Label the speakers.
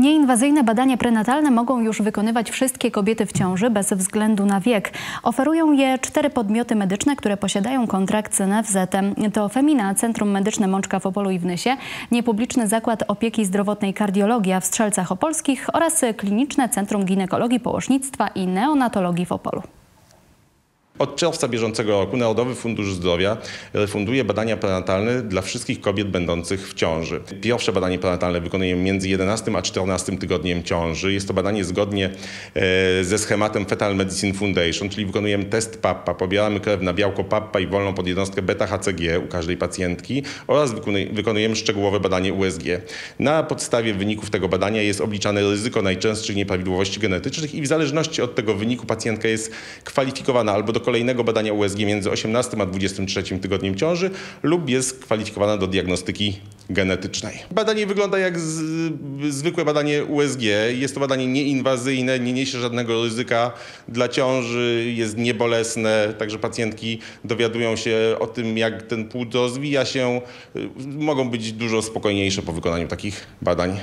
Speaker 1: Nieinwazyjne badania prenatalne mogą już wykonywać wszystkie kobiety w ciąży bez względu na wiek. Oferują je cztery podmioty medyczne, które posiadają kontrakt z NFZ-em. To Femina, Centrum Medyczne Mączka w Opolu i w Nysie, Niepubliczny Zakład Opieki Zdrowotnej Kardiologia w Strzelcach Opolskich oraz Kliniczne Centrum Ginekologii, Położnictwa i Neonatologii w Opolu.
Speaker 2: Od czerwca bieżącego roku Narodowy Fundusz Zdrowia refunduje badania prenatalne dla wszystkich kobiet będących w ciąży. Pierwsze badanie prenatalne wykonujemy między 11 a 14 tygodniem ciąży. Jest to badanie zgodnie e, ze schematem Fetal Medicine Foundation, czyli wykonujemy test PAPPA, pobieramy krew na białko PAPPA i wolną podjednostkę beta-HCG u każdej pacjentki oraz wykonuj- wykonujemy szczegółowe badanie USG. Na podstawie wyników tego badania jest obliczane ryzyko najczęstszych nieprawidłowości genetycznych i w zależności od tego wyniku pacjentka jest kwalifikowana albo do kolejnego badania USG między 18 a 23 tygodniem ciąży lub jest kwalifikowana do diagnostyki genetycznej. Badanie wygląda jak z, zwykłe badanie USG. Jest to badanie nieinwazyjne, nie niesie żadnego ryzyka dla ciąży, jest niebolesne, także pacjentki dowiadują się o tym, jak ten płód rozwija się, y, mogą być dużo spokojniejsze po wykonaniu takich badań.